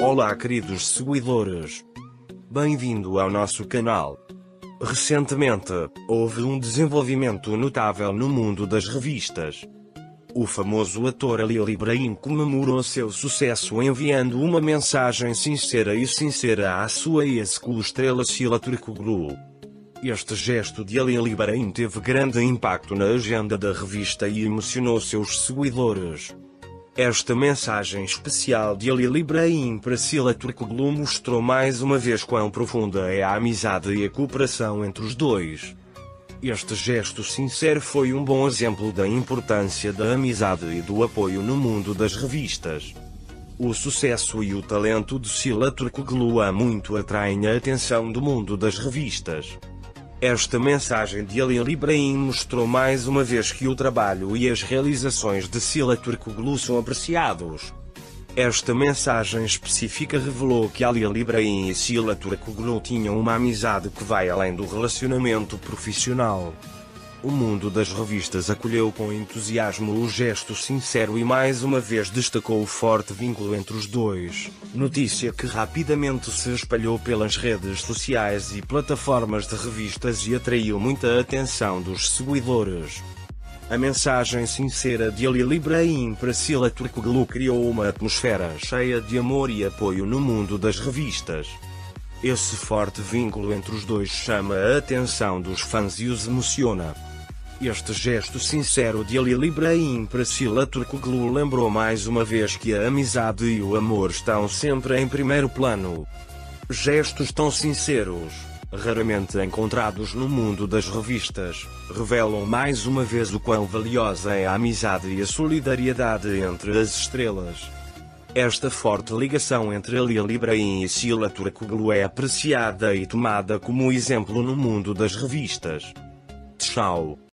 Olá queridos seguidores. Bem-vindo ao nosso canal. Recentemente, houve um desenvolvimento notável no mundo das revistas. O famoso ator Alil Ibrahim comemorou seu sucesso enviando uma mensagem sincera e sincera à sua ex-estrela Sila Turkoglu. Este gesto de Alil Ibrahim teve grande impacto na agenda da revista e emocionou seus seguidores. Esta mensagem especial de Ali Ibrahim para Sila Turkoglu mostrou mais uma vez quão profunda é a amizade e a cooperação entre os dois. Este gesto sincero foi um bom exemplo da importância da amizade e do apoio no mundo das revistas. O sucesso e o talento de Sila Turkoglu há muito atraem a atenção do mundo das revistas. Esta mensagem de Alil Ibrahim mostrou mais uma vez que o trabalho e as realizações de Sila Turkoglu são apreciados. Esta mensagem específica revelou que Alil Ibrahim e Sila Turkoglu tinham uma amizade que vai além do relacionamento profissional. O mundo das revistas acolheu com entusiasmo o gesto sincero e mais uma vez destacou o forte vínculo entre os dois. Notícia que rapidamente se espalhou pelas redes sociais e plataformas de revistas e atraiu muita atenção dos seguidores. A mensagem sincera de Ali Ibrahim para Sila Turkoglu criou uma atmosfera cheia de amor e apoio no mundo das revistas. Esse forte vínculo entre os dois chama a atenção dos fãs e os emociona. Este gesto sincero de Ali Ibrahim para Sila Turkoglu lembrou mais uma vez que a amizade e o amor estão sempre em primeiro plano. Gestos tão sinceros, raramente encontrados no mundo das revistas, revelam mais uma vez o quão valiosa é a amizade e a solidariedade entre as estrelas. Esta forte ligação entre Ali Ibrahim e Sila Turkoglu é apreciada e tomada como exemplo no mundo das revistas. Tchau.